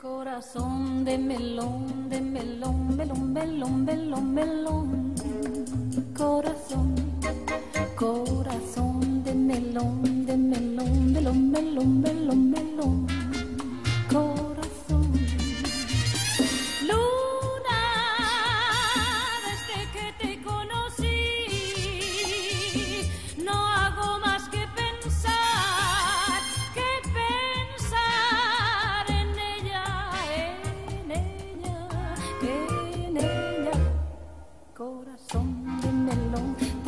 Corazón de melón, de melón, melón, melón, melón, melón. Corazón, corazón de melón, de melón, melón, melón, melón, melón.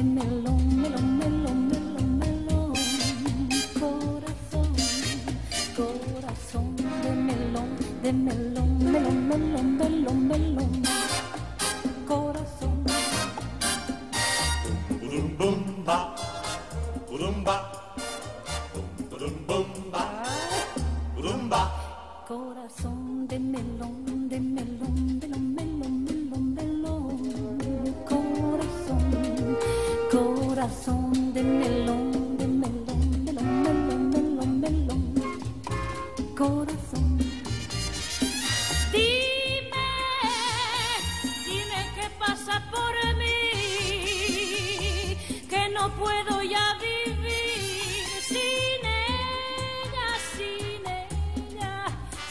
De melón, melón, melón, melón, melón. Corazón, corazón de melón, de melón, melón, melón, melón, melón. Corazón. Urum bum ba, urum ba, urum bum ba, urum ba. Corazón de melón, corazón de melón, de melón, melón, melón, melón, melón. Corazón. Dime, dime qué pasa por mí, que no puedo ya vivir sin ella, sin ella,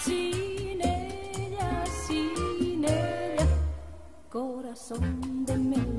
sin ella, sin ella. Corazón de melón,